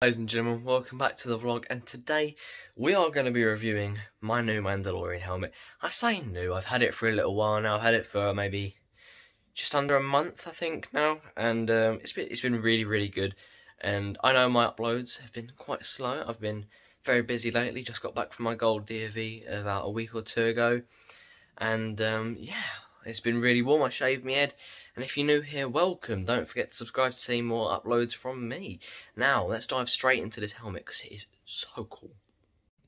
Ladies and gentlemen, welcome back to the vlog and today we are going to be reviewing my new Mandalorian helmet. I say new, I've had it for a little while now, I've had it for maybe just under a month I think now and um, it's, been, it's been really really good and I know my uploads have been quite slow, I've been very busy lately, just got back from my gold DofE about a week or two ago and um, yeah, it's been really warm, I shaved my head, and if you're new here, welcome. Don't forget to subscribe to see more uploads from me. Now, let's dive straight into this helmet, because it is so cool.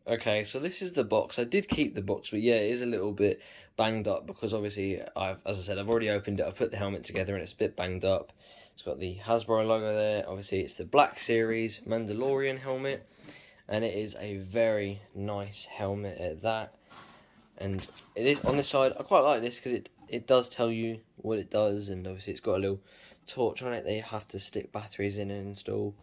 Okay, so this is the box. I did keep the box, but yeah, it is a little bit banged up, because obviously, I've, as I said, I've already opened it, I've put the helmet together, and it's a bit banged up. It's got the Hasbro logo there, obviously it's the Black Series Mandalorian helmet, and it is a very nice helmet at that and it is on this side. I quite like this because it it does tell you what it does, and obviously it's got a little torch on it that you have to stick batteries in and install.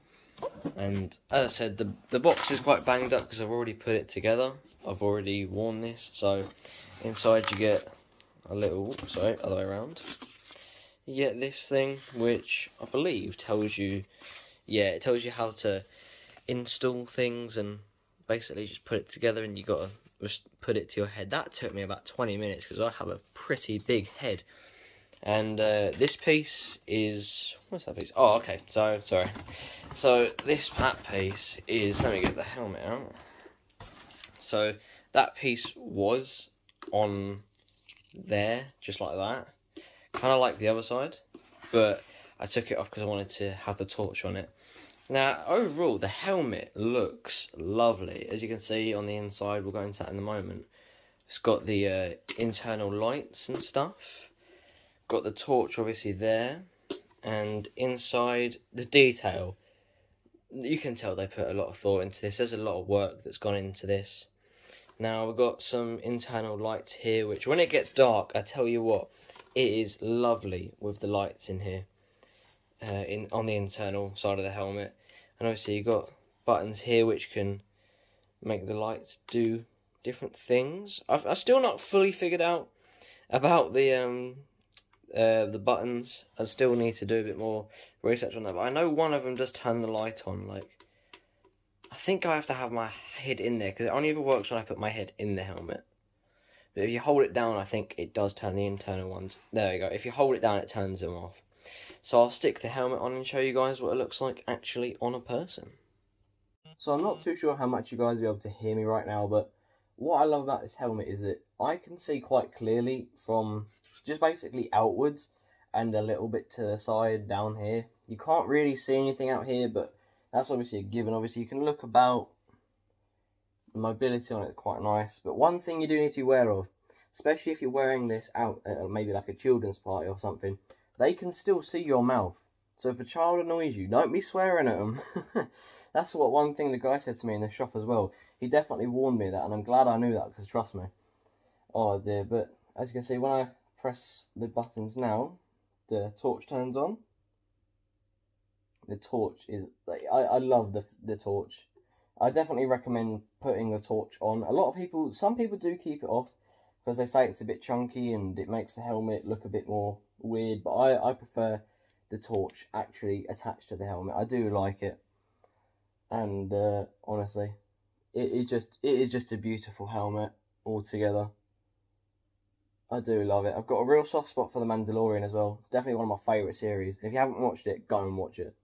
And as I said, the the box is quite banged up because I've already put it together. I've already worn this, so inside you get a little. Sorry, other way around. You get this thing, which I believe tells you, yeah, it tells you how to install things and basically just put it together, and you got to just put it to your head. That took me about 20 minutes because I have a pretty big head. And uh, this piece is what's that piece? Oh, okay. So sorry. So this that piece is. Let me get the helmet out. So that piece was on there, just like that, kind of like the other side, but I took it off because I wanted to have the torch on it. Now, overall, the helmet looks lovely. As you can see on the inside, we'll go into that in a moment. It's got the uh, internal lights and stuff. Got the torch, obviously, there. And inside, the detail. You can tell they put a lot of thought into this. There's a lot of work that's gone into this. Now, we've got some internal lights here, which when it gets dark, I tell you what, it is lovely with the lights in here uh, in on the internal side of the helmet. And obviously you've got buttons here which can make the lights do different things. I've, I've still not fully figured out about the um uh, the buttons. I still need to do a bit more research on that. But I know one of them does turn the light on. Like, I think I have to have my head in there because it only ever works when I put my head in the helmet. But if you hold it down, I think it does turn the internal ones. There we go. If you hold it down, it turns them off. So I'll stick the helmet on and show you guys what it looks like actually on a person. So I'm not too sure how much you guys will be able to hear me right now, but what I love about this helmet is that I can see quite clearly from just basically outwards and a little bit to the side down here. You can't really see anything out here, but that's obviously a given. Obviously, you can look about. The mobility on it is quite nice, but one thing you do need to be aware of, especially if you're wearing this out at maybe like a children's party or something, they can still see your mouth. So if a child annoys you, don't be swearing at them. That's what one thing the guy said to me in the shop as well. He definitely warned me that, and I'm glad I knew that because trust me. Oh dear, but as you can see, when I press the buttons now, the torch turns on. The torch is like I, I love the the torch. I definitely recommend putting the torch on. A lot of people, some people do keep it off because they say it's a bit chunky and it makes the helmet look a bit more weird, but I, I prefer the torch actually attached to the helmet. I do like it. And uh, honestly, it is just it is just a beautiful helmet altogether. I do love it. I've got a real soft spot for the Mandalorian as well. It's definitely one of my favourite series. If you haven't watched it, go and watch it.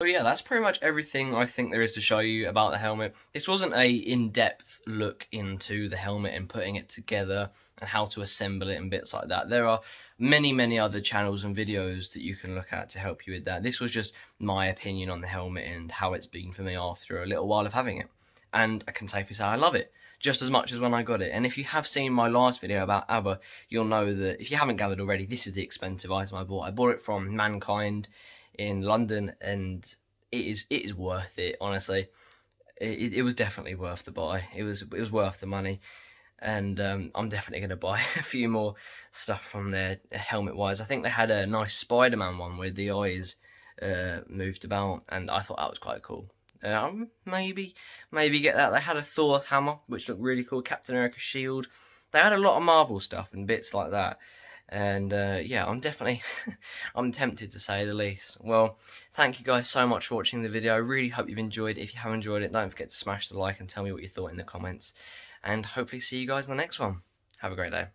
So yeah, that's pretty much everything I think there is to show you about the helmet. This wasn't a in-depth look into the helmet and putting it together and how to assemble it and bits like that. There are many, many other channels and videos that you can look at to help you with that. This was just my opinion on the helmet and how it's been for me after a little while of having it. And I can safely say I love it just as much as when I got it. And if you have seen my last video about ABBA, you'll know that if you haven't gathered already, this is the expensive item I bought. I bought it from Mankind in London, and it is it is worth it. Honestly, it, it was definitely worth the buy. It was it was worth the money, and um, I'm definitely going to buy a few more stuff from there helmet wise. I think they had a nice Spider Man one where the eyes uh, moved about, and I thought that was quite cool. Um, maybe maybe get that. They had a Thor hammer, which looked really cool. Captain America shield. They had a lot of Marvel stuff and bits like that. And uh, yeah, I'm definitely, I'm tempted to say the least. Well, thank you guys so much for watching the video. I really hope you've enjoyed it. If you have enjoyed it, don't forget to smash the like and tell me what you thought in the comments. And hopefully see you guys in the next one. Have a great day.